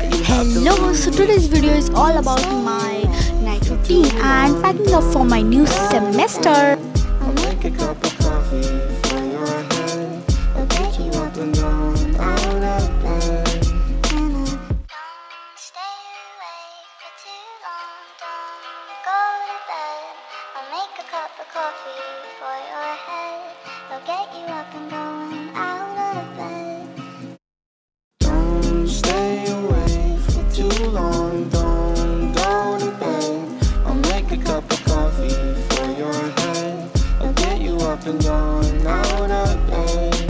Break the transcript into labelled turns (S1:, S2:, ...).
S1: Hello, so today's video is all about my night routine and packing up for my new semester.
S2: I'll make a cup of coffee for your head. I'll get you up and
S3: going out of bed.